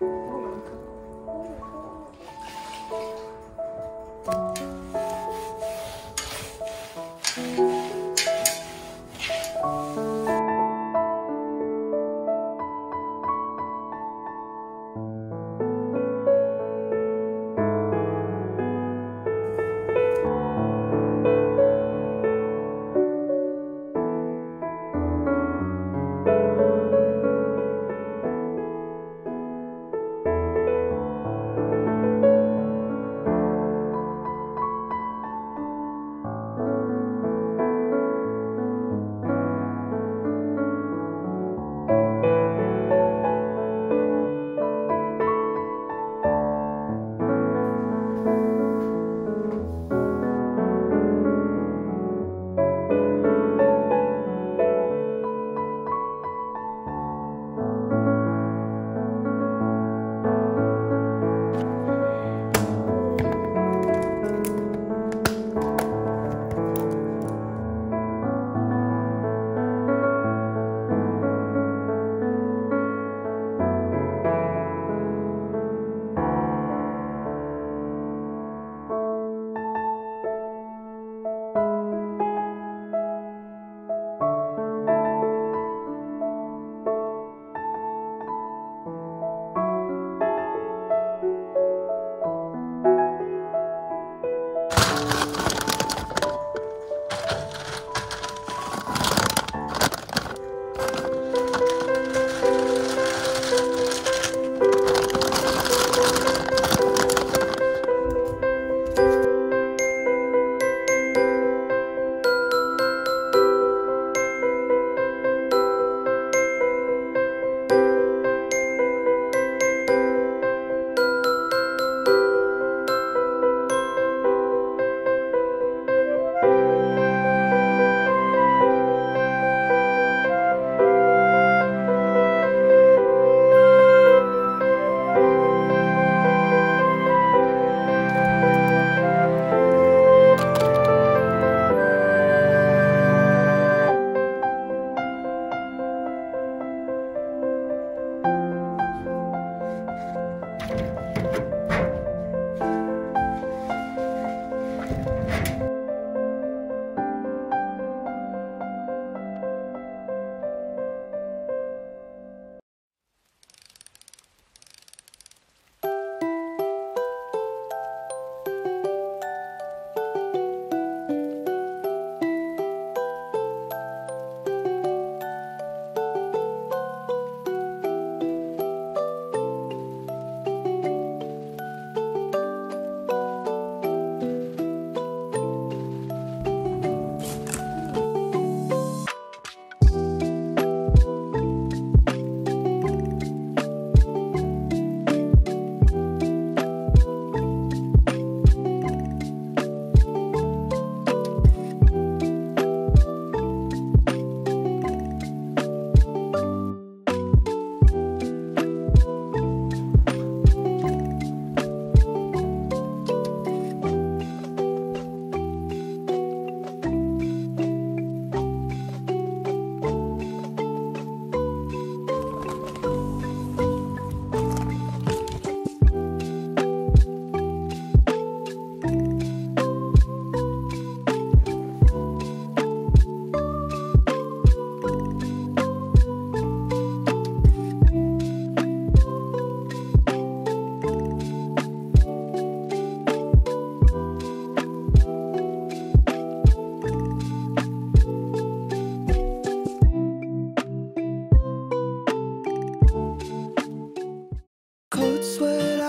うん。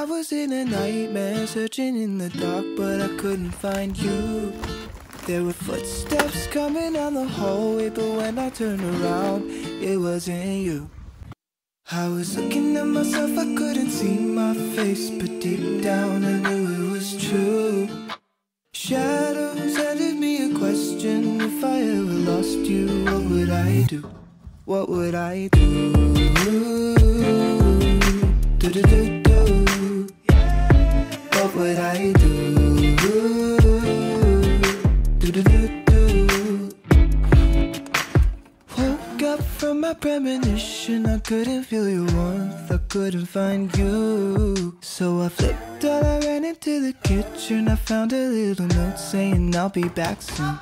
A nightmare, searching in the dark, but I couldn't find you. There were footsteps coming down the hallway, but when I turned around, it wasn't you. I was looking at myself, I couldn't see my face, but deep down I knew it was true. Shadows handed me a question If I ever lost you, what would I do? What would I? Do do do do. Couldn't find you. So I flipped out. I ran into the kitchen. I found a little note saying I'll be back soon.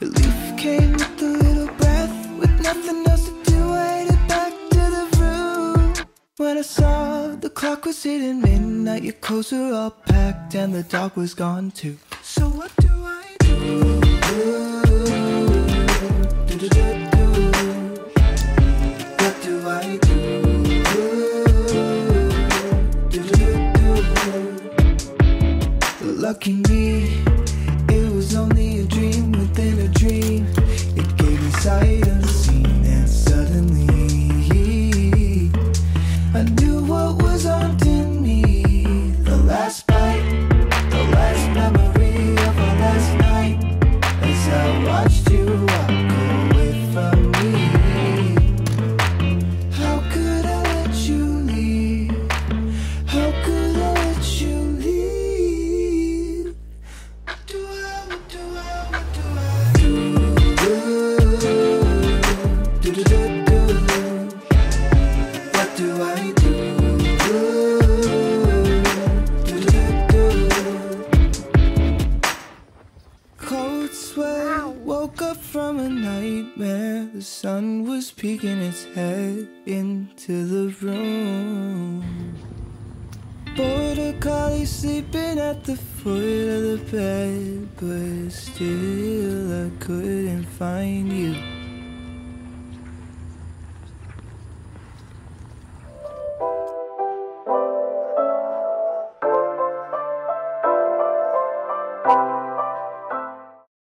Relief came with a little breath. With nothing else to do, I headed back to the room. When I saw the clock was hitting midnight, your clothes were all packed and the dog was gone too. So I nightmare. The sun was peeking its head into the room. Border collie sleeping at the foot of the bed, but still I couldn't find you.